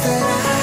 that I.